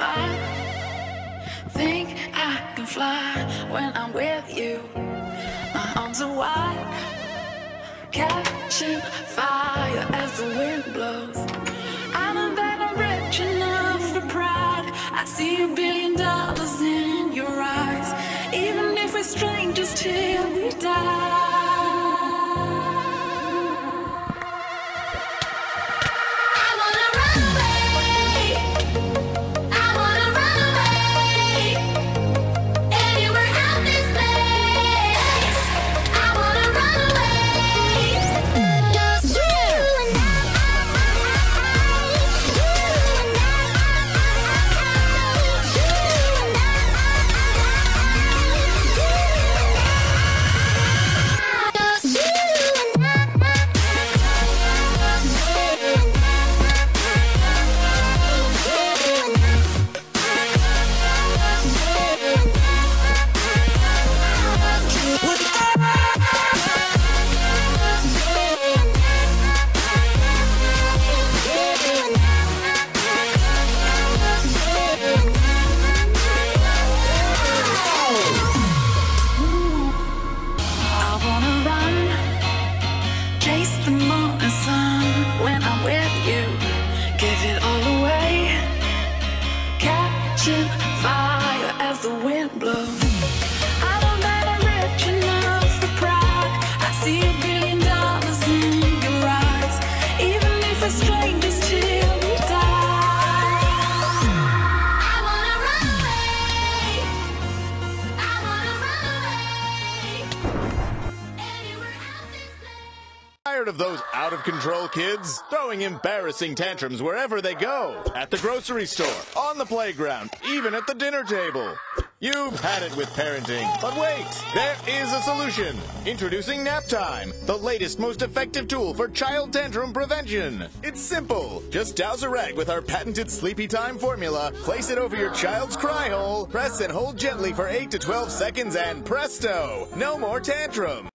fly. Think I can fly when I'm with you. My arms are wide, catching fire as the wind. Catching Tired of those out of control kids? Throwing embarrassing tantrums wherever they go. At the grocery store, on the playground, even at the dinner table. You've had it with parenting, but wait, there is a solution. Introducing Nap Time, the latest, most effective tool for child tantrum prevention. It's simple. Just douse a rag with our patented Sleepy Time formula, place it over your child's cry hole, press and hold gently for 8 to 12 seconds, and presto, no more tantrum.